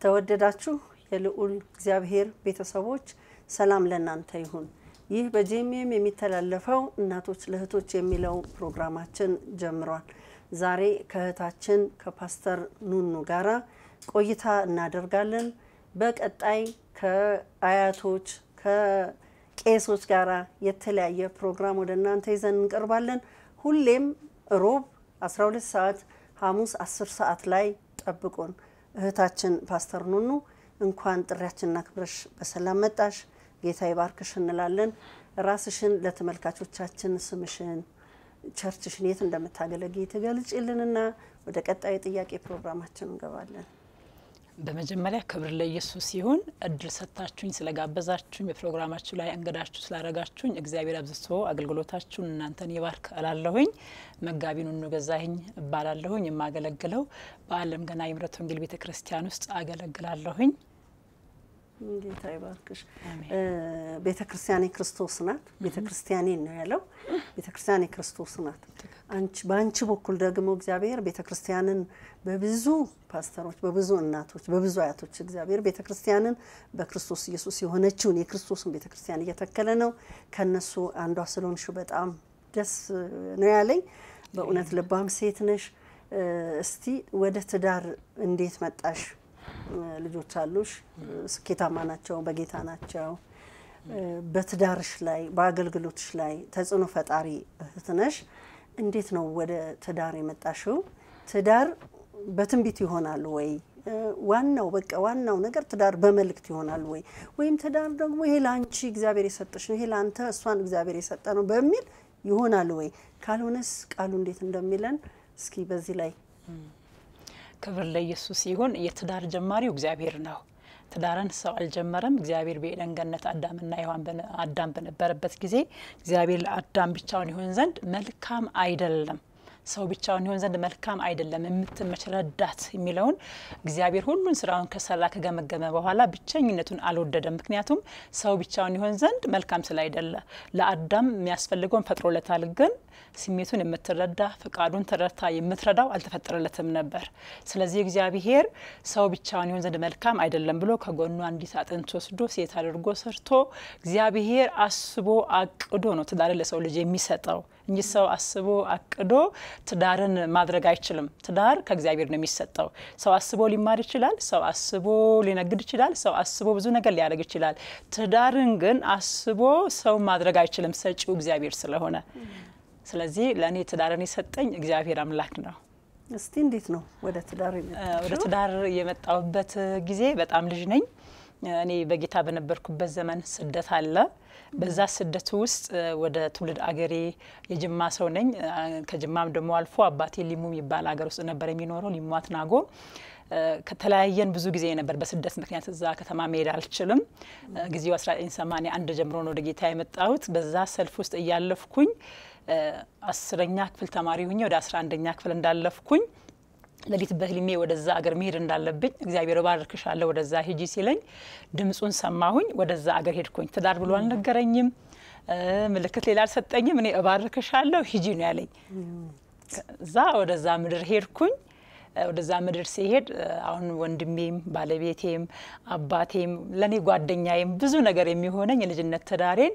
የተወደዳችሁ የልዑል እግዚአብሔር ቤተሰቦች ሰላም ለእናንተ ይሁን። ይህ በጄምኤም የሚተላለፈው እናቶች ለእህቶች የሚለው ፕሮግራማችን ጀምሯል። ዛሬ ከእህታችን ከፓስተር ኑኑ ጋራ ቆይታ እናደርጋለን። በቀጣይ ከአያቶች ከቄሶች ጋራ የተለያየ ፕሮግራም ወደ እናንተ ይዘን እንቀርባለን። ሁሌም ሮብ 12 ሰዓት፣ ሐሙስ 10 ሰዓት ላይ ጠብቁን። እህታችን ፓስተር ኑኑ እንኳን ጥሪያችንን አክብረሽ በሰላም መጣሽ። ጌታ ይባርክሽ እንላለን። ራስሽን ለተመልካቾቻችን ስምሽን፣ church ሽን፣ የት እንደምታገለግይ ትገልጭልንና ወደ ቀጣዩ ጥያቄ ፕሮግራማችን እንገባለን። በመጀመሪያ ክብር ለኢየሱስ ይሁን። እድል ሰጥታችሁኝ ስለጋበዛችሁኝ በፕሮግራማችሁ ላይ እንግዳችሁ ስላደረጋችሁኝ እግዚአብሔር አብዝቶ አገልግሎታችሁን እናንተን ይባርክ እላለሁኝ። መጋቢ ኑኑ ገዛኸኝ እባላለሁኝ። የማገለግለው በዓለም ገና የምሕረት ወንጌል ቤተ ክርስቲያን ውስጥ አገለግላለሁኝ። ጌታ ይባርክሽ። ቤተ ክርስቲያን የክርስቶስ ናት። ቤተ ክርስቲያኔን ነው ያለው። ቤተ ክርስቲያን የክርስቶስ ናት። በአንቺ በኩል ደግሞ እግዚአብሔር ቤተ ክርስቲያንን በብዙ ፓስተሮች፣ በብዙ እናቶች፣ በብዙ አያቶች እግዚአብሔር ቤተ ክርስቲያንን በክርስቶስ ኢየሱስ የሆነችውን የክርስቶስን ቤተ ክርስቲያን እየተከለ ነው። ከነሱ አንዷ ስለሆንሽ በጣም ደስ ነው ያለኝ። በእውነት ልባም ሴት ነሽ። እስቲ ወደ ትዳር እንዴት መጣሽ? ልጆች አሉሽ፣ ስኬታማ ናቸው፣ በጌታ ናቸው። በትዳርሽ ላይ በአገልግሎትሽ ላይ ተጽዕኖ ፈጣሪ እህት ነሽ። እንዴት ነው ወደ ትዳር የመጣሽው? ትዳር በትንቢት ይሆናል ወይ? ዋናው በቃ ዋናው ነገር ትዳር በመልእክት ይሆናል ወይ? ወይም ትዳር ደግሞ ይሄ ለአንቺ እግዚአብሔር የሰጠሽ ነው፣ ይሄ ለአንተ እሷን እግዚአብሔር የሰጠ ነው በሚል ይሆናል ወይ? ካልሆነስ ቃሉ እንዴት እንደሚለን እስኪ በዚህ ላይ ክብር ለኢየሱስ ይሁን። የትዳር ጀማሪው እግዚአብሔር ነው። ትዳርን ሰው አልጀመረም። እግዚአብሔር በኤደን ገነት አዳምና ሔዋን አዳም በነበረበት ጊዜ እግዚአብሔር ለአዳም ብቻውን ይሆን ዘንድ መልካም አይደለም ሰው ብቻውን ይሆን ዘንድ መልካም አይደለም የምትመች ረዳት የሚለውን እግዚአብሔር ሁሉን ስራውን ከሰራ ከገመገመ በኋላ ብቸኝነቱን አልወደደም። ምክንያቱም ሰው ብቻውን ይሆን ዘንድ መልካም ስላይደለ ለአዳም የሚያስፈልገውን ፈጥሮለታል። ግን ስሜቱን የምትረዳ ፈቃዱን ተረድታ የምትረዳው አልተፈጠረለትም ነበር። ስለዚህ እግዚአብሔር ሰው ብቻውን ይሆን ዘንድ መልካም አይደለም ብሎ ከጎኑ አንዲት አጥንት ወስዶ ሴት አድርጎ ሰርቶ እግዚአብሔር አስቦ አቅዶ ነው ትዳርን ለሰው ልጅ የሚሰጠው እንጂ ሰው አስቦ አቅዶ ትዳርን ማድረግ አይችልም። ትዳር ከእግዚአብሔር ነው የሚሰጠው። ሰው አስቦ ሊማር ይችላል። ሰው አስቦ ሊነግድ ይችላል። ሰው አስቦ ብዙ ነገር ሊያደርግ ይችላል። ትዳርን ግን አስቦ ሰው ማድረግ አይችልም፣ ሰጪው እግዚአብሔር ስለሆነ። ስለዚህ ለእኔ ትዳርን የሰጠኝ እግዚአብሔር አምላክ ነው። እስቲ እንዴት ነው ወደ ትዳር ወደ ትዳር የመጣሁበት ጊዜ በጣም ልጅ ነኝ። እኔ በጌታ በነበርኩበት ዘመን ስደት አለ። በዛ ስደቱ ውስጥ ወደ ትውልድ አገሬ የጅማ ሰው ነኝ። ከጅማም ደግሞ አልፎ አባቴ ሊሙ የሚባል ሀገር ውስጥ ነበር የሚኖረው ሊሙ አትናጎ። ከተለያየን ብዙ ጊዜ ነበር። በስደት ምክንያት እዛ ከተማ መሄድ አልችልም። ጊዜው 1981 ጀምሮ ነው ወደ ጌታ የመጣሁት። በዛ ሰልፍ ውስጥ እያለፍኩኝ አስረኛ ክፍል ተማሪ ሁኜ ወደ አስራ አንደኛ ክፍል እንዳለፍኩኝ ሌሊት በህልሜ ወደዛ አገር መሄድ እንዳለብኝ እግዚአብሔር እባርክሻለሁ ወደዛ ሂጂ ሲለኝ ድምፁን ሰማሁኝ። ወደዛ አገር ሄድኩኝ። ትዳር ብሎ አልነገረኝም፣ ምልክት ሌላ አልሰጠኝም። እኔ እባርክሻለሁ ሂጂ ነው ያለኝ። እዛ ወደዛ ምድር ሄድኩኝ። ወደዛ ምድር ሲሄድ አሁን ወንድሜም ባለቤቴም አባቴም ለእኔ ጓደኛዬም ብዙ ነገር የሚሆነኝ የልጅነት ትዳሬን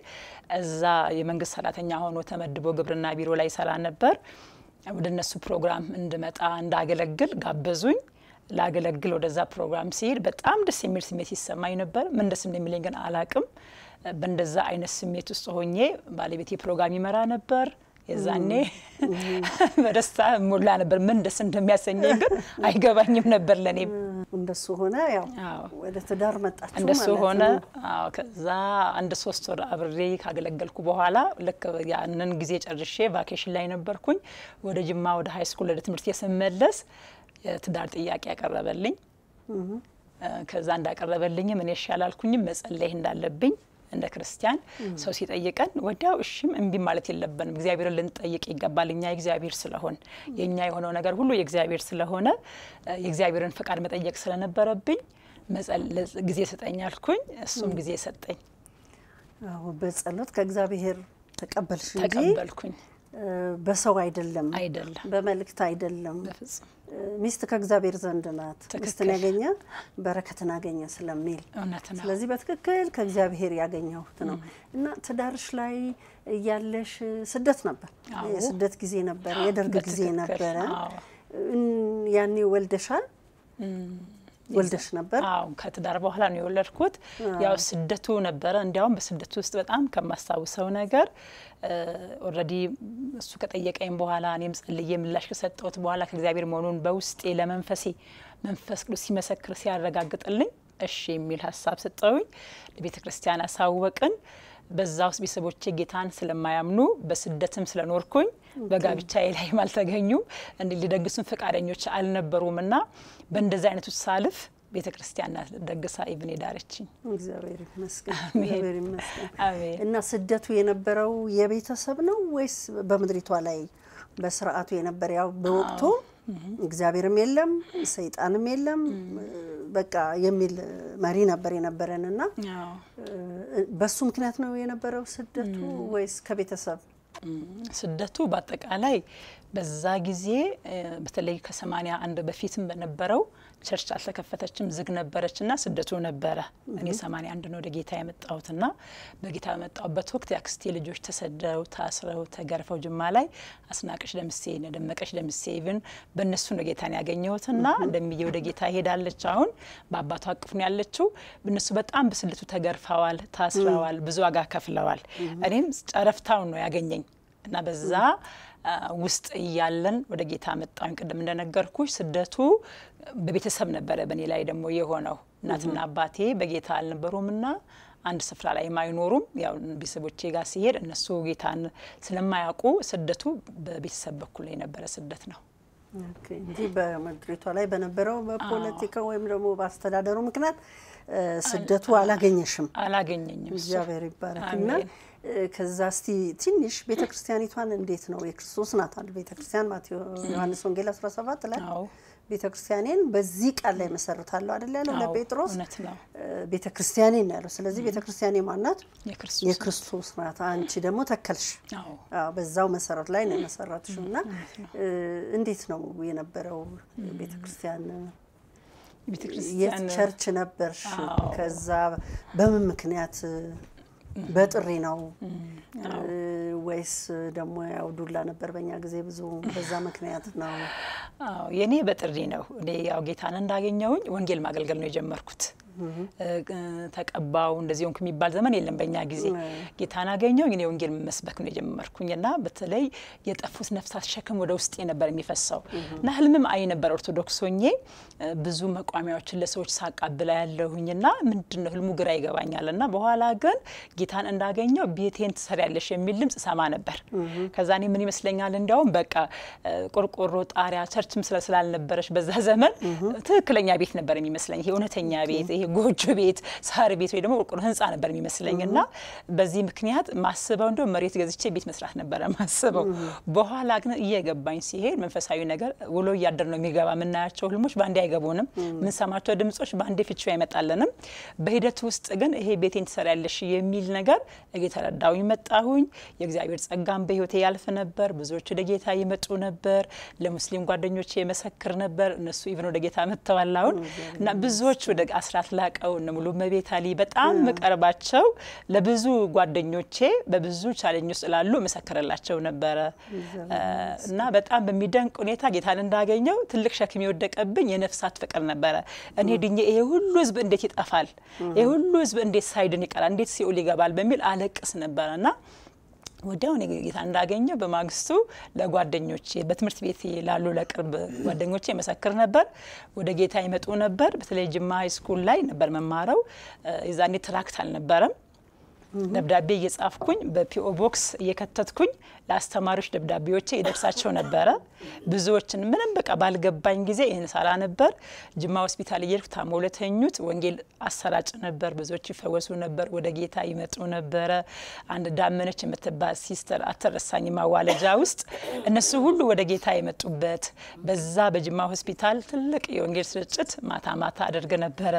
እዛ የመንግስት ሰራተኛ ሆኖ ተመድቦ ግብርና ቢሮ ላይ ይሰራ ነበር። ወደ እነሱ ፕሮግራም እንድመጣ እንዳገለግል ጋበዙኝ። ላገለግል ወደዛ ፕሮግራም ሲሄድ በጣም ደስ የሚል ስሜት ይሰማኝ ነበር። ምን ደስ እንደሚለኝ ግን አላቅም። በእንደዛ አይነት ስሜት ውስጥ ሆኜ ባለቤቴ ፕሮግራም ይመራ ነበር። የዛኔ በደስታ ሞላ ነበር። ምን ደስ እንደሚያሰኘኝ ግን አይገባኝም ነበር ለእኔም። እንደሱ ሆነ ያው ወደ ትዳር መጣችሁ እንደሱ ሆነ። ከዛ አንድ ሶስት ወር አብሬ ካገለገልኩ በኋላ ልክ ያንን ጊዜ ጨርሼ vacation ላይ ነበርኩኝ። ወደ ጅማ ወደ ሀይ ስኩል ወደ ትምህርት ስመለስ የትዳር ጥያቄ ያቀረበልኝ። ከዛ እንዳቀረበልኝም እኔ እሺ አላልኩኝም። መጸለይ እንዳለብኝ እንደ ክርስቲያን ሰው ሲጠይቀን ወዲያው እሺም እምቢ ማለት የለብንም። እግዚአብሔርን ልንጠይቅ ይገባል። እኛ የእግዚአብሔር ስለሆን የእኛ የሆነው ነገር ሁሉ የእግዚአብሔር ስለሆነ የእግዚአብሔርን ፈቃድ መጠየቅ ስለነበረብኝ ጊዜ ስጠኝ አልኩኝ። እሱም ጊዜ ሰጠኝ። በጸሎት ከእግዚአብሔር ተቀበልሽ እንጂ ተቀበልኩኝ። በሰው አይደለም፣ አይደለም፣ በመልእክት አይደለም። ሚስት ከእግዚአብሔር ዘንድ ናት፣ ሚስትን ያገኘ በረከትን አገኘ ስለሚል። ስለዚህ በትክክል ከእግዚአብሔር ያገኘሁት ነው። እና ትዳርሽ ላይ እያለሽ ስደት ነበር፣ የስደት ጊዜ ነበር፣ የደርግ ጊዜ ነበረ። ያኔ ወልደሻል፣ ወልደሽ ነበር። አዎ ከትዳር በኋላ ነው የወለድኩት። ያው ስደቱ ነበረ። እንዲያውም በስደቱ ውስጥ በጣም ከማስታውሰው ነገር already እሱ ከጠየቀኝ በኋላ እኔም ጸልዬ ምላሽ ከሰጠሁት በኋላ ከእግዚአብሔር መሆኑን በውስጤ ለመንፈሴ መንፈስ ቅዱስ ሲመሰክር ሲያረጋግጥልኝ እሺ የሚል ሀሳብ ሰጠውኝ። ለቤተ ክርስቲያን አሳወቅን። በዛ ውስጥ ቤተሰቦቼ ጌታን ስለማያምኑ በስደትም ስለኖርኩኝ በጋብቻዬ ላይም አልተገኙም እንዲህ ሊደግሱን ፈቃደኞች አልነበሩም እና በእንደዚህ አይነቱ ሳልፍ ቤተ ክርስቲያን ናት ደግሳ even የዳረችኝ። እግዚአብሔር ይመስገን፣ እግዚአብሔር ይመስገን። እና ስደቱ የነበረው የቤተሰብ ነው ወይስ በምድሪቷ ላይ በስርዓቱ የነበረ? ያው በወቅቱ እግዚአብሔርም የለም ሰይጣንም የለም በቃ የሚል መሪ ነበር የነበረን እና በሱ ምክንያት ነው የነበረው ስደቱ ወይስ ከቤተሰብ? ስደቱ በአጠቃላይ በዛ ጊዜ በተለይ ከሰማኒያ አንድ በፊትም በነበረው church አልተከፈተችም፣ ዝግ ነበረች እና ስደቱ ነበረ። እኔ ሰማኒያ አንድ ነው ወደ ጌታ የመጣሁት እና በጌታ በመጣሁበት ወቅት የአክስቴ ልጆች ተሰደው ታስረው ተገርፈው ጅማ ላይ አስናቀሽ ደምሴ ደመቀሽ ደምሴ even በእነሱ ነው ጌታን ያገኘሁት እና ደሚዬ ወደ ጌታ ሄዳለች። አሁን በአባቷ እቅፍ ነው ያለችው። እነሱ በጣም በስደቱ ተገርፈዋል፣ ታስረዋል፣ ብዙ ዋጋ ከፍለዋል። እኔም ጨረፍታውን ነው ያገኘኝ እና በዛ ውስጥ እያለን ወደ ጌታ መጣሁኝ። ቅድም እንደነገርኩሽ ስደቱ በቤተሰብ ነበረ በእኔ ላይ ደግሞ የሆነው እናትና አባቴ በጌታ አልነበሩም እና አንድ ስፍራ ላይ አይኖሩም። ያው ቤተሰቦቼ ጋር ሲሄድ እነሱ ጌታን ስለማያውቁ ስደቱ በቤተሰብ በኩል የነበረ ስደት ነው። እንጂ በምድሪቷ ላይ በነበረው በፖለቲካ ወይም ደግሞ በአስተዳደሩ ምክንያት ስደቱ አላገኘሽም። አላገኘኝም እግዚአብሔር ይባረክ እና ከዛ እስቲ ትንሽ ቤተ ክርስቲያኒቷን እንዴት ነው የክርስቶስ ናት አለ ቤተ ክርስቲያን ዮሐንስ ወንጌል 17 ላይ ቤተ ክርስቲያኔን በዚህ ቃል ላይ መሰርታለሁ አይደል ያለው ለጴጥሮስ ቤተ ክርስቲያኔን ያለው። ስለዚህ ቤተ ክርስቲያኔ ማናት? የክርስቶስ የክርስቶስ ናት። አንቺ ደግሞ ተከልሽ። በዛው መሰረት ላይ ነው የመሰረትሽው እና እንዴት ነው የነበረው ቤተ ክርስቲያን? የት church ነበርሽ? ከዛ በምን ምክንያት በጥሪ ነው ወይስ ደግሞ ያው ዱላ ነበር በእኛ ጊዜ ብዙ በዛ ምክንያት ነው? አዎ የኔ በጥሪ ነው። እኔ ያው ጌታን እንዳገኘውኝ ወንጌል ማገልገል ነው የጀመርኩት። ተቀባሁ እንደዚህ ሆንኩ የሚባል ዘመን የለም በእኛ ጊዜ። ጌታን አገኘው እኔ ወንጌል መስበክ ነው የጀመርኩኝ እና በተለይ የጠፉት ነፍሳት ሸክም ወደ ውስጤ ነበር የሚፈሰው። እና ህልምም አይ ነበር ኦርቶዶክስ ሆኜ። ብዙ መቋሚያዎችን ለሰዎች ሳቃብላ ያለሁኝ እና ምንድን ነው ህልሙ ግራ ይገባኛል። እና በኋላ ግን ጌታን እንዳገኘው ቤቴን ትሰሪያለሽ የሚል ድምጽ ሰማ ነበር። ከዛ እኔ ምን ይመስለኛል እንዲያውም በቃ ቆርቆሮ ጣሪያ ቸርችም ስላልነበረች በዛ ዘመን ትክክለኛ ቤት ነበር የሚመስለኝ። ይሄ እውነተኛ ቤት፣ ይሄ ጎጆ ቤት፣ ሳር ቤት ወይ ደግሞ ቆርቆሮ ህንጻ ነበር የሚመስለኝ እና በዚህ ምክንያት ማስበው እንዲያውም መሬት ገዝቼ ቤት መስራት ነበረ ማስበው። በኋላ ግን እየገባኝ ሲሄድ መንፈሳዊ ነገር ውሎ እያደር ነው የሚገባ። የምናያቸው ህልሞች በአንዴ አይገቡንም። የምንሰማቸው ድምጾች በአንዴ ፍቺው አይመጣልንም። በሂደት ውስጥ ግን ይሄ ቤቴን ትሰሪያለሽ የሚል ነገር እየተረዳሁኝ መጣሁኝ። የእግዚአብሔር ጸጋም በህይወቴ ያልፍ ነበር። ብዙዎች ወደ ጌታ ይመጡ ነበር። ለሙስሊም ጓደኞቼ እመሰክር ነበር። እነሱ even ወደ ጌታ መጥተዋል አሁን እና ብዙዎች ወደ አስራት ላቀው እነ ሙሉመቤት አሊ በጣም መቀርባቸው ለብዙ ጓደኞቼ በብዙ challenge ውስጥ ላሉ መሰክርላቸው ነበረ እና በጣም በሚደንቅ ሁኔታ ጌታን እንዳገኘው ትልቅ ሸክም የወደቀብኝ የነፍሳት ፍቅር ነበረ። እኔ ድኜ ይሄ ሁሉ ህዝብ እንዴት ይጠፋል? ይሄ ሁሉ ህዝብ እንዴት ሳይድን ይቀራል? እንዴት ሲኦል ይገባል? በሚል አለቅስ ነበረ እና ወዲያው እኔ ጌታ እንዳገኘው በማግስቱ ለጓደኞቼ በትምህርት ቤት ላሉ ለቅርብ ጓደኞቼ መሰክር ነበር። ወደ ጌታ ይመጡ ነበር። በተለይ ጅማ high school ላይ ነበር መማረው። የዛኔ tract አልነበረም። ደብዳቤ እየጻፍኩኝ በ P.O. box እየከተትኩኝ ለአስተማሪዎች ደብዳቤዎቼ ይደርሳቸው ነበረ። ብዙዎችን ምንም በቃ ባልገባኝ ጊዜ ይህን ሰራ ነበር። ጅማ ሆስፒታል እየሄድኩ ታመው ለተኙት ወንጌል አሰራጭ ነበር። ብዙዎች ይፈወሱ ነበር፣ ወደ ጌታ ይመጡ ነበረ። አንድ ዳመነች የምትባል ሲስተር አትረሳኝ ማዋለጃ ውስጥ እነሱ ሁሉ ወደ ጌታ የመጡበት በዛ በጅማ ሆስፒታል ትልቅ የወንጌል ስርጭት ማታ ማታ አደርግ ነበረ።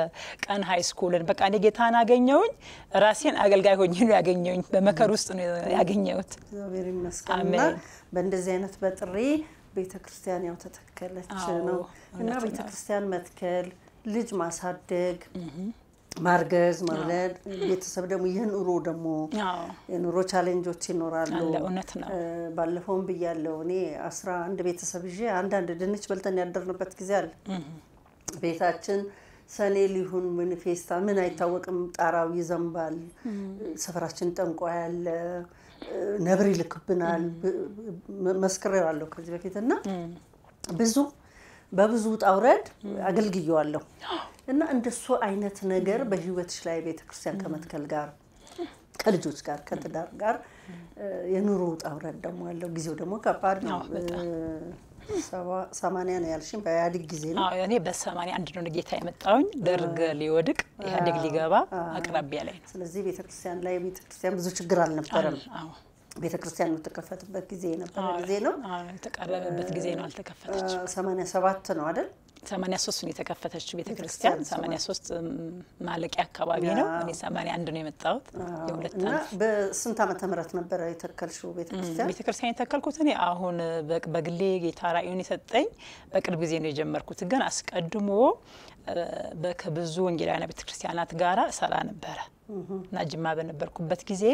ቀን high school ን በቃ እኔ ጌታን አገኘውኝ ራሴን አገልጋይ ሆኜ ነው ያገኘውኝ። በመከር ውስጥ ነው ያገኘሁት። እግዚአብሔር ይመስገን በእንደዚህ አይነት በጥሪ ቤተ ክርስቲያን ያው ተተከለች ነው እና ቤተ ክርስቲያን መትከል፣ ልጅ ማሳደግ፣ ማርገዝ፣ መውለድ፣ ቤተሰብ ደግሞ የኑሮ ደግሞ የኑሮ challenge ኦች ይኖራሉ። እውነት ነው። ባለፈውም ብያለሁ እኔ አስራ አንድ ቤተሰብ ይዤ አንዳንድ ድንች በልተን ያደርንበት ጊዜ አለ። ቤታችን ሰኔ ሊሁን ምን ፌስታ ምን አይታወቅም፣ ጣራው ይዘንባል፣ ሰፈራችን ጠንቋ ያለ ነብር ይልክብናል። መስክሬዋለሁ ከዚህ በፊት እና ብዙ በብዙ ውጣ ውረድ አገልግየዋለሁ እና እንደሱ አይነት ነገር በህይወትሽ ላይ ቤተክርስቲያን ከመትከል ጋር ከልጆች ጋር ከትዳር ጋር የኑሮ ውጣ ውረድ ደግሞ ያለው ጊዜው ደግሞ ከባድ ነው። ሰማንያ ነው ያልሽኝ በኢህአዴግ ጊዜ ነው። እኔ በሰማንያ አንድ ነው ጌታ የመጣውኝ ደርግ ሊወድቅ ኢህአዴግ ሊገባ አቅራቢያ ላይ ነው። ስለዚህ ቤተክርስቲያን ላይ ቤተክርስቲያን ብዙ ችግር አልነበረም። አዎ ቤተክርስቲያን የምትከፈትበት ጊዜ የነበረ ጊዜ ነው። አዎ፣ የተቃረበበት ጊዜ ነው አልተከፈተች። ሰማንያ ሰባት ነው አይደል? 83 ነው የተከፈተችው ቤተ ቤተክርስቲያን ክርስቲያን 83 ማለቂያ አካባቢ ነው። እኔ 81 ነው የመጣሁት የሁለት በስንት ዓመተ ምህረት ነበረ የተከልሽው ቤተክርስቲያን? ቤተ ክርስቲያን የተከልኩት እኔ አሁን በግሌ ጌታ ራእዩን የሰጠኝ በቅርብ ጊዜ ነው የጀመርኩት። ግን አስቀድሞ ከብዙ ወንጌላውያን ቤተ ክርስቲያናት ጋራ እሰራ ነበረ እና ጅማ በነበርኩበት ጊዜ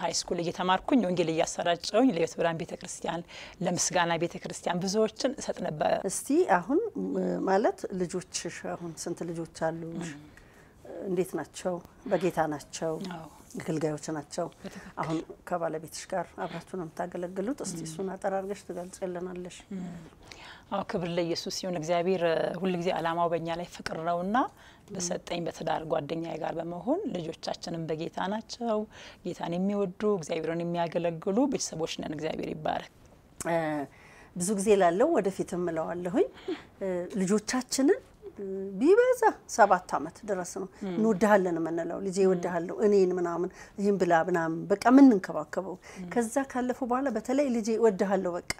ሀይ ስኩል እየተማርኩኝ ወንጌል እያሰራጨውኝ ለሕይወት ብርሃን ቤተ ክርስቲያን፣ ለምስጋና ቤተ ክርስቲያን ብዙዎችን እሰጥ ነበረ። እስቲ አሁን ማለት ልጆችሽ አሁን ስንት ልጆች አሉሽ? እንዴት ናቸው? በጌታ ናቸው? አዎ። አገልጋዮች ናቸው? አሁን ከባለቤትሽ ጋር አብራችሁ ነው የምታገለግሉት? እስቲ እሱን አጠራርገሽ ትገልጽልናለሽ? አዎ ክብር ለኢየሱስ ሲሆን እግዚአብሔር ሁልጊዜ ዓላማው በእኛ ላይ ፍቅር ነውና በሰጠኝ በትዳር ጓደኛዬ ጋር በመሆን ልጆቻችንም በጌታ ናቸው። ጌታን የሚወዱ እግዚአብሔርን የሚያገለግሉ ቤተሰቦች ነን። እግዚአብሔር ይባረክ። ብዙ ጊዜ ላለው ወደፊት እምለዋለሁኝ ልጆቻችንን ቢበዛ ሰባት ዓመት ድረስ ነው እንወድሃለን የምንለው። ልጄ እወድሃለሁ እኔን ምናምን ይህን ብላ ምናምን በቃ የምንንከባከበው። ከዛ ካለፉ በኋላ በተለይ ልጄ እወድሃለሁ በቃ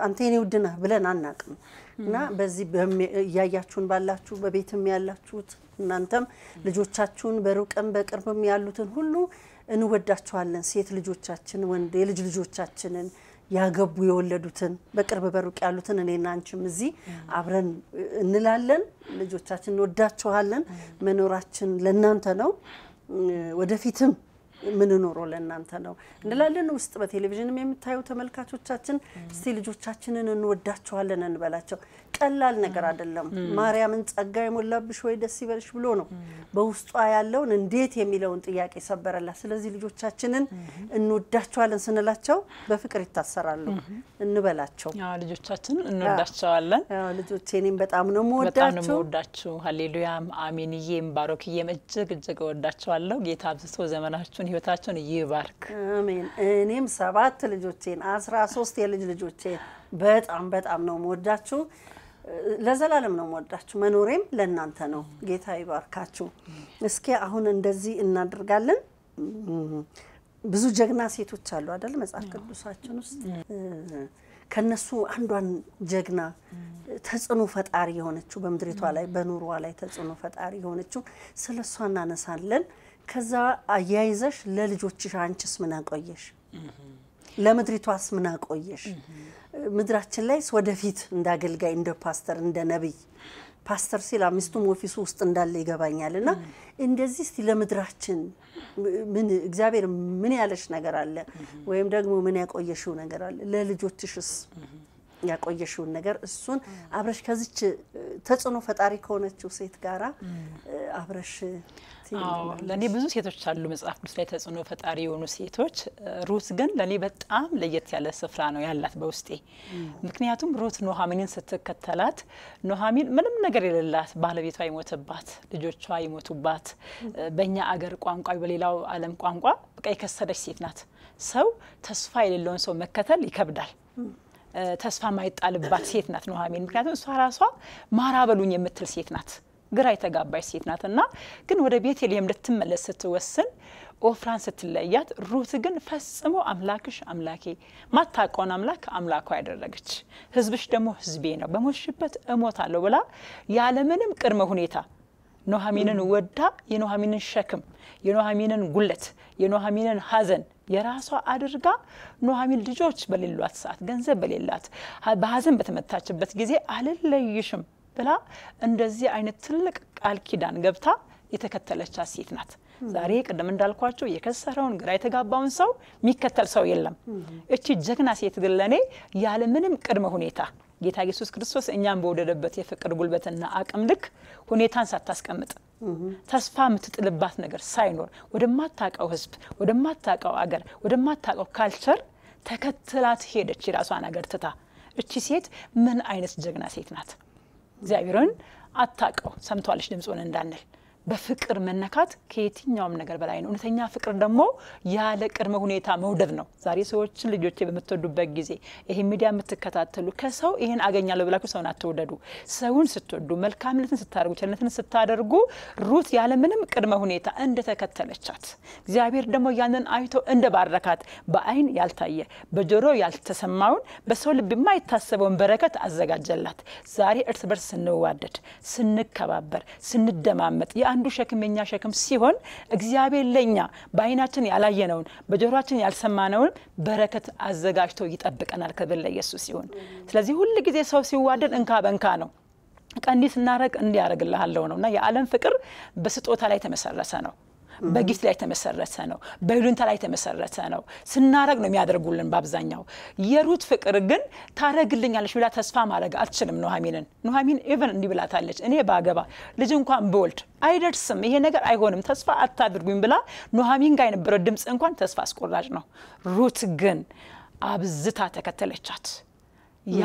አንተ የኔ ውድ ነህ ብለን አናቅም። እና በዚህ እያያችሁን ባላችሁ በቤትም ያላችሁት እናንተም ልጆቻችሁን በሩቅም በቅርብም ያሉትን ሁሉ እንወዳችኋለን። ሴት ልጆቻችን፣ ወንድ የልጅ ልጆቻችንን ያገቡ የወለዱትን በቅርብ በሩቅ ያሉትን እኔና አንቺም እዚህ አብረን እንላለን። ልጆቻችን እንወዳችኋለን። መኖራችን ለእናንተ ነው። ወደፊትም ምንኖረው ለእናንተ ነው እንላለን። ውስጥ በቴሌቪዥንም የምታዩ ተመልካቾቻችን እስቲ ልጆቻችንን እንወዳችኋለን እንበላቸው። ቀላል ነገር አይደለም። ማርያምን ጸጋ የሞላብሽ ወይ ደስ ይበልሽ ብሎ ነው በውስጧ ያለውን እንዴት የሚለውን ጥያቄ ሰበረላት። ስለዚህ ልጆቻችንን እንወዳችኋለን ስንላቸው በፍቅር ይታሰራሉ። እንበላቸው። አዎ ልጆቻችንን እንወዳቸዋለን። አዎ፣ ልጆቼ እኔም በጣም ነው በጣም ነው የምወዳችሁ። የምወዳችሁ። ሀሌሉያም አሜንዬም ባሮክዬም እጅግ እጅግ እወዳቸዋለሁ። ጌታ አብዝቶ ዘመናችሁን ህይወታችሁን ይባርክ። አሜን። እኔም ሰባት ልጆቼን አስራ ሶስት የልጅ ልጆቼን በጣም በጣም ነው የምወዳችሁ። ለዘላለም ነው የምወዳችሁ። መኖሬም ለእናንተ ነው። ጌታ ይባርካችሁ። እስኪ አሁን እንደዚህ እናደርጋለን። ብዙ ጀግና ሴቶች አሉ አይደል? መጽሐፍ ቅዱሳችን ውስጥ ከነሱ አንዷን ጀግና ተጽዕኖ ፈጣሪ የሆነችው በምድሪቷ ላይ በኑሯ ላይ ተጽዕኖ ፈጣሪ የሆነችው ስለ እሷ እናነሳለን። ከዛ አያይዘሽ ለልጆችሽ አንቺስ ምን አቆየሽ? ለምድሪቷስ ምን አቆየሽ? ምድራችን ላይስ ወደፊት እንደ አገልጋይ እንደ ፓስተር እንደ ነቢይ ፓስተር ሲል አምስቱም office ኡ ውስጥ እንዳለ ይገባኛል። እና እንደዚህ እስቲ ለምድራችን ምን እግዚአብሔር ምን ያለሽ ነገር አለ? ወይም ደግሞ ምን ያቆየሽው ነገር አለ? ለልጆችሽስ ያቆየሽውን ነገር እሱን አብረሽ ከዚች ተጽዕኖ ፈጣሪ ከሆነችው ሴት ጋራ አብረሽ ለእኔ ብዙ ሴቶች አሉ መጽሐፍ ቅዱስ ላይ ተጽዕኖ ፈጣሪ የሆኑ ሴቶች። ሩት ግን ለእኔ በጣም ለየት ያለ ስፍራ ነው ያላት በውስጤ። ምክንያቱም ሩት ኑሐሚንን ስትከተላት ኑሐሚን ምንም ነገር የሌላት ባለቤቷ የሞተባት፣ ልጆቿ የሞቱባት፣ በእኛ አገር ቋንቋ በሌላው ዓለም ቋንቋ በቃ የከሰረች ሴት ናት። ሰው ተስፋ የሌለውን ሰው መከተል ይከብዳል። ተስፋ ማይጣልባት ሴት ናት ኑሐሚን። ምክንያቱም እሷ ራሷ ማራ በሉኝ የምትል ሴት ናት። ግራ የተጋባች ሴት ናት እና ግን ወደ ቤተልሔም ልትመለስ ስትወስን ኦፍራን ስትለያት፣ ሩት ግን ፈጽሞ አምላክሽ አምላኬ ማታውቀውን አምላክ አምላኳ ያደረገች ሕዝብሽ ደግሞ ሕዝቤ ነው በሞሽበት እሞታለሁ ብላ ያለምንም ቅድመ ሁኔታ ኑኃሚንን ወዳ የኑኃሚንን ሸክም፣ የኑኃሚንን ጉለት፣ የኑኃሚንን ሐዘን የራሷ አድርጋ ኑኃሚን ልጆች በሌሏት ሰዓት ገንዘብ በሌላት በሐዘን በተመታችበት ጊዜ አልለይሽም ብላ እንደዚህ አይነት ትልቅ ቃል ኪዳን ገብታ የተከተለቻት ሴት ናት። ዛሬ ቅድም እንዳልኳቸው የከሰረውን ግራ የተጋባውን ሰው የሚከተል ሰው የለም። እቺ ጀግና ሴት ግን ለእኔ ያለ ምንም ቅድመ ሁኔታ ጌታ ኢየሱስ ክርስቶስ እኛም በወደደበት የፍቅር ጉልበትና አቅም ልክ ሁኔታን ሳታስቀምጥ ተስፋ የምትጥልባት ነገር ሳይኖር ወደማታውቀው ሕዝብ፣ ወደማታውቀው አገር፣ ወደማታውቀው ካልቸር ተከትላት ሄደች። የራሷን አገር ትታ። እቺ ሴት ምን አይነት ጀግና ሴት ናት! እግዚአብሔርን አታውቀው። ሰምቷለች ድምፁን እንዳንል በፍቅር መነካት ከየትኛውም ነገር በላይ ነው። እውነተኛ ፍቅር ደግሞ ያለ ቅድመ ሁኔታ መውደድ ነው። ዛሬ ሰዎችን ልጆቼ በምትወዱበት ጊዜ ይሄ ሚዲያ የምትከታተሉ ከሰው ይህን አገኛለሁ ብላችሁ ሰውን አትወደዱ። ሰውን ስትወዱ፣ መልካምነትን ስታደርጉ፣ ቸርነትን ስታደርጉ ሩት ያለ ምንም ቅድመ ሁኔታ እንደተከተለቻት እግዚአብሔር ደግሞ ያንን አይቶ እንደ ባረካት በአይን ያልታየ በጆሮ ያልተሰማውን በሰው ልብ የማይታሰበውን በረከት አዘጋጀላት። ዛሬ እርስ በርስ ስንዋደድ፣ ስንከባበር፣ ስንደማመጥ አንዱ ሸክም የኛ ሸክም ሲሆን እግዚአብሔር ለኛ በአይናችን ያላየነውን በጆሮችን ያልሰማነውን በረከት አዘጋጅቶ ይጠብቀናል። ክብር ለኢየሱስ ሲሆን ስለዚህ ሁል ጊዜ ሰው ሲዋደድ እንካ በእንካ ነው። ቀንዲህ ስናረግ እንዲያደርግልሃለሁ ነው እና የዓለም ፍቅር በስጦታ ላይ የተመሰረተ ነው። በጊፍት ላይ የተመሰረተ ነው። በይሉንታ ላይ የተመሰረተ ነው። ስናረግ ነው የሚያደርጉልን በአብዛኛው። የሩት ፍቅር ግን ታረግልኛለች ብላ ተስፋ ማድረግ አትችልም። ኑኃሚንን ኑኃሚን even እንዲህ ብላታለች፣ እኔ ባገባ ልጅ እንኳን ብወልድ አይደርስም፣ ይሄ ነገር አይሆንም፣ ተስፋ አታድርጉኝ ብላ ኑኃሚን ጋር የነበረው ድምፅ እንኳን ተስፋ አስቆራጭ ነው። ሩት ግን አብዝታ ተከተለቻት። ያ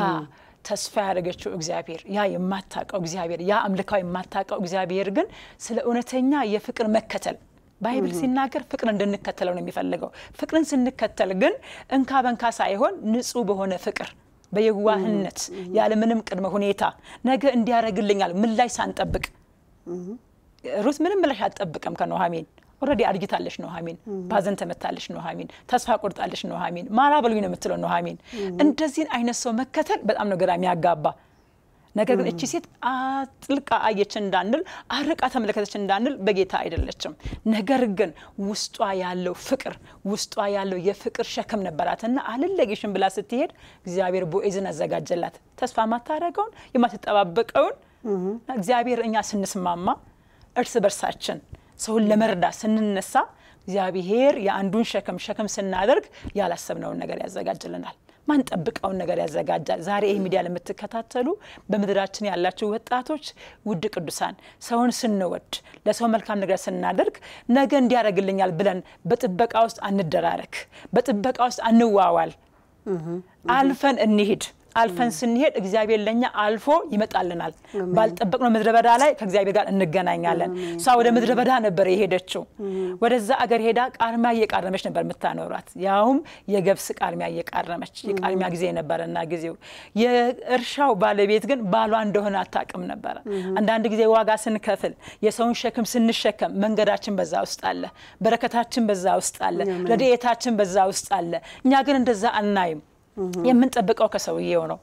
ተስፋ ያደረገችው እግዚአብሔር ያ የማታውቀው እግዚአብሔር ያ አምልካው የማታውቀው እግዚአብሔር ግን ስለ እውነተኛ የፍቅር መከተል ባይብል ሲናገር ፍቅር እንድንከተለው ነው የሚፈልገው። ፍቅርን ስንከተል ግን እንካ በንካ ሳይሆን ንጹሕ በሆነ ፍቅር በየዋህነት ያለምንም ቅድመ ሁኔታ ነገ እንዲያደርግልኛል ምላሽ ሳንጠብቅ? ሩት ምንም ምላሽ አትጠብቅም ከኑኃሚን already አርጅታለች ኑኃሚን፣ ባዘን ተመታለች ኑኃሚን፣ ተስፋ ቆርጣለች ኑኃሚን፣ ማራ በሉኝ ነው የምትለው ኑኃሚን። እንደዚህን አይነት ሰው መከተል በጣም ነው ግራ የሚያጋባ ነገር ግን እቺ ሴት አጥልቃ አየች እንዳንል አርቃ ተመለከተች እንዳንል በጌታ አይደለችም። ነገር ግን ውስጧ ያለው ፍቅር ውስጧ ያለው የፍቅር ሸክም ነበራትና አልለይሽም ብላ ስትሄድ እግዚአብሔር ቦዔዝን አዘጋጀላት። ተስፋ ማታረገውን የማትጠባበቀውን እግዚአብሔር እኛ ስንስማማ እርስ በርሳችን ሰውን ለመርዳት ስንነሳ እግዚአብሔር የአንዱን ሸክም ሸክም ስናደርግ ያላሰብነውን ነገር ያዘጋጅልናል። ማንጠብቀውን ነገር ያዘጋጃል። ዛሬ ይህ ሚዲያ ለምትከታተሉ በምድራችን ያላችሁ ወጣቶች፣ ውድ ቅዱሳን፣ ሰውን ስንወድ ለሰው መልካም ነገር ስናደርግ ነገ እንዲያደርግልኛል ብለን በጥበቃ ውስጥ አንደራረግ፣ በጥበቃ ውስጥ አንዋዋል። አልፈን እንሂድ። አልፈን ስንሄድ እግዚአብሔር ለእኛ አልፎ ይመጣልናል። ባልጠበቅነው ምድረ በዳ ላይ ከእግዚአብሔር ጋር እንገናኛለን። እሷ ወደ ምድረ በዳ ነበር የሄደችው። ወደዛ አገር ሄዳ ቃርሚያ እየቃረመች ነበር የምታኖራት፣ ያውም የገብስ ቃርሚያ እየቃረመች የቃርሚያ ጊዜ ነበረና ጊዜው የእርሻው ባለቤት ግን ባሏ እንደሆነ አታውቅም ነበረ። አንዳንድ ጊዜ ዋጋ ስንከፍል የሰውን ሸክም ስንሸከም መንገዳችን በዛ ውስጥ አለ፣ በረከታችን በዛ ውስጥ አለ፣ ረድኤታችን በዛ ውስጥ አለ። እኛ ግን እንደዛ አናይም። የምንጠብቀው ከሰውየው ነው።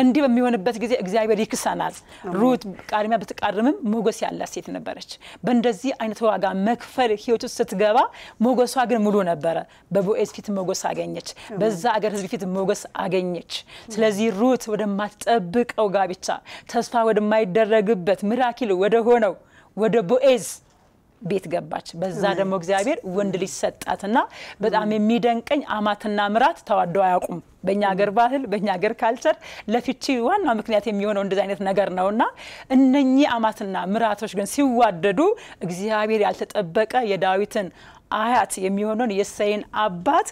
እንዲህ በሚሆንበት ጊዜ እግዚአብሔር ይክሰናል። ሩት ቃርሚያ ብትቃርምም ሞገስ ያላት ሴት ነበረች። በእንደዚህ አይነት ዋጋ መክፈል ህይወት ውስጥ ስትገባ ሞገሷ ግን ሙሉ ነበረ። በቦዔዝ ፊት ሞገስ አገኘች። በዛ አገር ህዝብ ፊት ሞገስ አገኘች። ስለዚህ ሩት ወደማትጠብቀው ጋብቻ፣ ተስፋ ወደማይደረግበት miracle ወደ ሆነው ወደ ቦዔዝ ቤት ገባች። በዛ ደግሞ እግዚአብሔር ወንድ ልጅ ሰጣትና በጣም የሚደንቀኝ አማትና ምራት ተዋደው አያውቁም። በእኛ ሀገር ባህል፣ በእኛ ሀገር culture ለፍቺ ዋና ምክንያት የሚሆነው እንደዚህ አይነት ነገር ነውና እነኚህ አማትና ምራቶች ግን ሲዋደዱ እግዚአብሔር ያልተጠበቀ የዳዊትን አያት የሚሆነውን የእሴይን አባት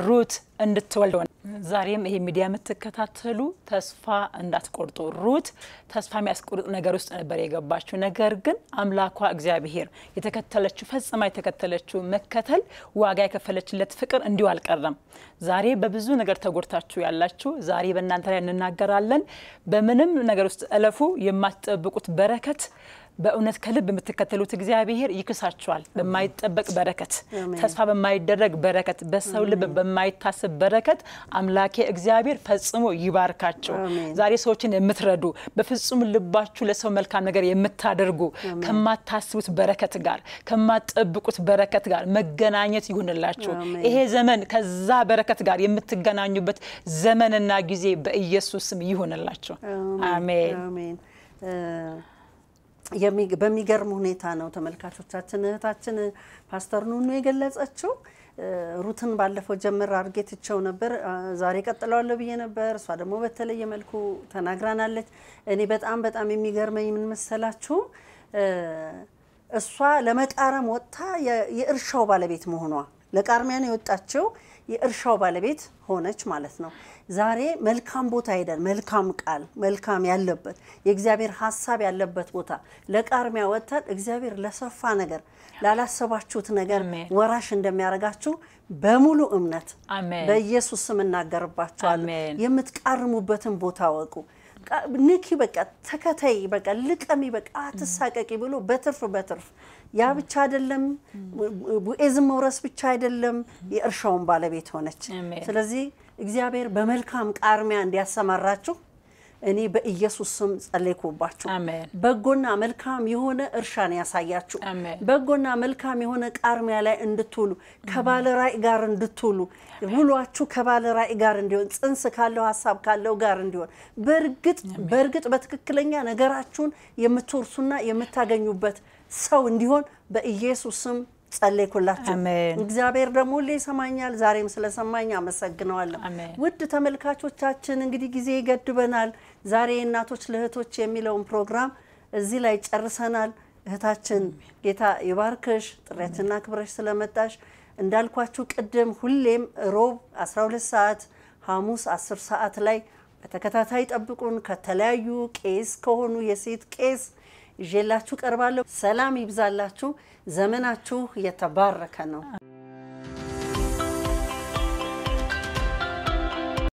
ሩት እንድትወልድ ሆነ። ዛሬም ይሄ ሚዲያ የምትከታተሉ ተስፋ እንዳትቆርጡ። ሩት ተስፋ የሚያስቆርጥ ነገር ውስጥ ነበር የገባችው። ነገር ግን አምላኳ እግዚአብሔር የተከተለችው ፈጽማ የተከተለችው መከተል ዋጋ የከፈለችለት ፍቅር እንዲሁ አልቀረም። ዛሬ በብዙ ነገር ተጎድታችሁ ያላችሁ ዛሬ በእናንተ ላይ እንናገራለን። በምንም ነገር ውስጥ እለፉ። የማትጠብቁት በረከት በእውነት ከልብ የምትከተሉት እግዚአብሔር ይክሳችኋል። በማይጠበቅ በረከት፣ ተስፋ በማይደረግ በረከት፣ በሰው ልብ በማይታሰብ በረከት አምላኬ እግዚአብሔር ፈጽሞ ይባርካቸው። ዛሬ ሰዎችን የምትረዱ በፍጹም ልባችሁ ለሰው መልካም ነገር የምታደርጉ ከማታስቡት በረከት ጋር ከማትጠብቁት በረከት ጋር መገናኘት ይሁንላችሁ። ይሄ ዘመን ከዛ በረከት ጋር የምትገናኙበት ዘመንና ጊዜ በኢየሱስ ስም ይሁንላችሁ። አሜን። በሚገርም ሁኔታ ነው ተመልካቾቻችን እህታችን ፓስተር ኑኑ የገለጸችው። ሩትን ባለፈው ጀምር አድርጌ ትቸው ነበር። ዛሬ ቀጥለዋለሁ ብዬ ነበር። እሷ ደግሞ በተለየ መልኩ ተናግራናለች። እኔ በጣም በጣም የሚገርመኝ ምን መሰላችሁ? እሷ ለመቃረም ወጥታ የእርሻው ባለቤት መሆኗ ለቃርሚያን የወጣችው የእርሻው ባለቤት ሆነች ማለት ነው። ዛሬ መልካም ቦታ ሄደን መልካም ቃል መልካም ያለበት የእግዚአብሔር ሀሳብ ያለበት ቦታ ለቃርሚያ ወጥተን እግዚአብሔር ለሰፋ ነገር ላላሰባችሁት ነገር ወራሽ እንደሚያደርጋችሁ በሙሉ እምነት በኢየሱስ ስም እናገርባችኋለሁ። የምትቃርሙበትን ቦታ ወቁ። ንኪ፣ በቃ ተከተይ፣ በቃ ልቀሚ፣ በቃ አትሳቀቂ ብሎ በትርፍ በትርፍ ያ ብቻ አይደለም፣ ቡኤዝም መውረስ ብቻ አይደለም፣ የእርሻውን ባለቤት ሆነች። ስለዚህ እግዚአብሔር በመልካም ቃርሚያ እንዲያሰማራችሁ እኔ በኢየሱስ ስም ጸለይኩባችሁ። በጎና መልካም የሆነ እርሻን ያሳያችሁ። በጎና መልካም የሆነ ቃርሚያ ላይ እንድትውሉ ከባለ ራእይ ጋር እንድትውሉ ውሏችሁ ከባለ ራእይ ጋር እንዲሆን ጽንስ ካለው ሀሳብ ካለው ጋር እንዲሆን በእርግጥ በእርግጥ በትክክለኛ ነገራችሁን የምትወርሱና የምታገኙበት ሰው እንዲሆን በኢየሱስ ስም ጸለይኩላችሁ። እግዚአብሔር ደግሞ ሁሌ ይሰማኛል። ዛሬም ስለሰማኝ አመሰግነዋለሁ። ውድ ተመልካቾቻችን እንግዲህ ጊዜ ይገድበናል። ዛሬ የእናቶች ለእህቶች የሚለውን ፕሮግራም እዚህ ላይ ጨርሰናል። እህታችን ጌታ ይባርክሽ፣ ጥሪያችንና ክብረሽ ስለመጣሽ እንዳልኳችሁ ቅድም ሁሌም ሮብ 12 ሰዓት፣ ሐሙስ 10 ሰዓት ላይ በተከታታይ ጠብቁን። ከተለያዩ ቄስ ከሆኑ የሴት ቄስ ይዤላችሁ ቀርባለሁ። ሰላም ይብዛላችሁ። ዘመናችሁ የተባረከ ነው።